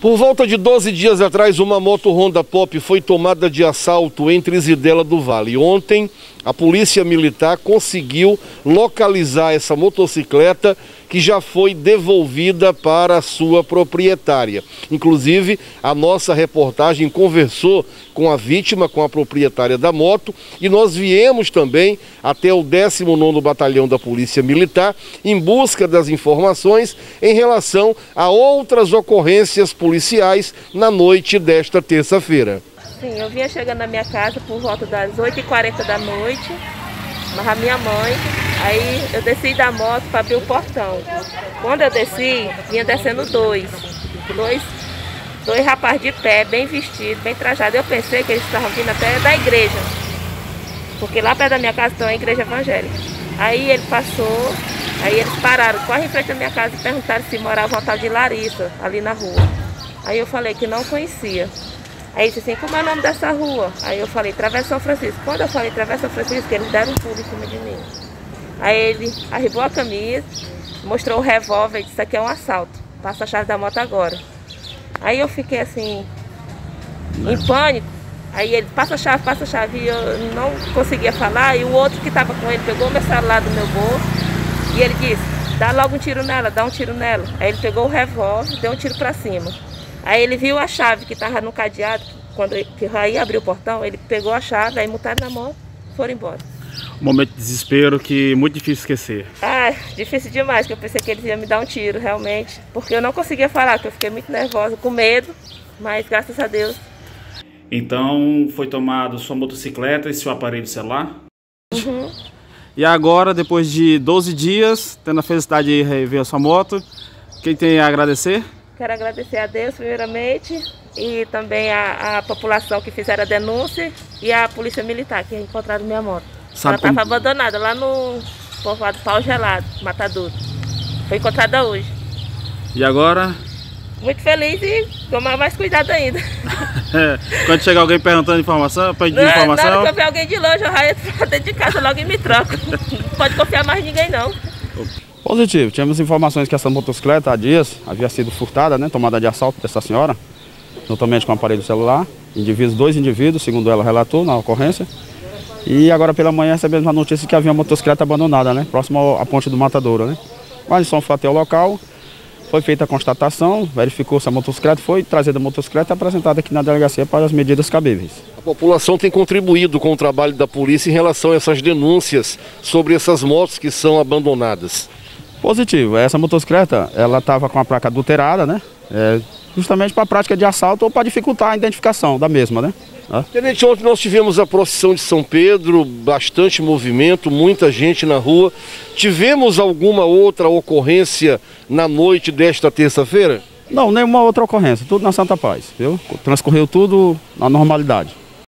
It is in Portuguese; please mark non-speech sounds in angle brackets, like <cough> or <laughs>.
Por volta de 12 dias atrás, uma moto Honda Pop foi tomada de assalto entre Isidela do Vale. Ontem, a polícia militar conseguiu localizar essa motocicleta que já foi devolvida para a sua proprietária. Inclusive, a nossa reportagem conversou com a vítima, com a proprietária da moto, e nós viemos também até o 19º Batalhão da Polícia Militar em busca das informações em relação a outras ocorrências policiais na noite desta terça-feira. Sim, eu vinha chegando na minha casa por volta das 8h40 da noite, mas a minha mãe, aí eu desci da moto para abrir o portão. Quando eu desci, vinha descendo dois, dois, dois rapazes de pé, bem vestidos, bem trajados. Eu pensei que eles estavam vindo até da igreja, porque lá perto da minha casa tem uma igreja evangélica. Aí ele passou, aí eles pararam quase em frente da minha casa e perguntaram se morava uma tal de Larissa, ali na rua. Aí eu falei que não conhecia. Aí disse assim, como é o nome dessa rua? Aí eu falei, Travessa São Francisco. Quando eu falei Travessa São Francisco, eles deram um pulo em cima de mim. Aí ele arribou a camisa, mostrou o revólver e disse, aqui é um assalto. Passa a chave da moto agora. Aí eu fiquei assim, em pânico. Aí ele, passa a chave, passa a chave. E eu não conseguia falar. E o outro que estava com ele pegou o meu celular do meu bolso. E ele disse, dá logo um tiro nela, dá um tiro nela. Aí ele pegou o revólver, deu um tiro para cima. Aí ele viu a chave que estava no cadeado, quando que aí abriu o portão, ele pegou a chave, aí mutaram na e foram embora. Um momento de desespero que é muito difícil esquecer. Ah, difícil demais, que eu pensei que eles iam me dar um tiro, realmente. Porque eu não conseguia falar, que eu fiquei muito nervosa, com medo, mas graças a Deus. Então foi tomado sua motocicleta e seu aparelho celular? Uhum. E agora, depois de 12 dias, tendo a felicidade de rever a sua moto, quem tem a agradecer? Quero agradecer a Deus, primeiramente, e também a, a população que fizeram a denúncia e a polícia militar que encontraram minha moto. Sabe Ela estava como- abandonada lá no povoado Pau Gelado, Matadouro. Foi encontrada hoje. E agora, Muito feliz e tomar mais cuidado ainda. <laughs> quando chegar alguém perguntando informação, pedindo Não, na informação, hora que eu ver alguém de longe, eu raio dentro de casa logo e me troco. Não pode confiar mais em ninguém, não. Positivo. Tínhamos informações que essa motocicleta há dias havia sido furtada, né, tomada de assalto dessa senhora, juntamente com o aparelho celular. Indivíduos, dois indivíduos, segundo ela relatou na ocorrência. E agora pela manhã recebemos a notícia que havia uma motocicleta abandonada, né, próximo à ponte do Matadouro, né. Mas só foi até o local, foi feita a constatação, verificou-se a motocicleta, foi trazida a motocicleta e apresentada aqui na delegacia para as medidas cabíveis. A população tem contribuído com o trabalho da polícia em relação a essas denúncias sobre essas motos que são abandonadas. Positivo. Essa motocicleta, ela estava com a placa adulterada, né? É, justamente para a prática de assalto ou para dificultar a identificação da mesma, né? Tenente, ontem nós tivemos a procissão de São Pedro, bastante movimento, muita gente na rua. Tivemos alguma outra ocorrência na noite desta terça-feira? Não, nenhuma outra ocorrência, tudo na Santa Paz, viu? Transcorreu tudo na normalidade.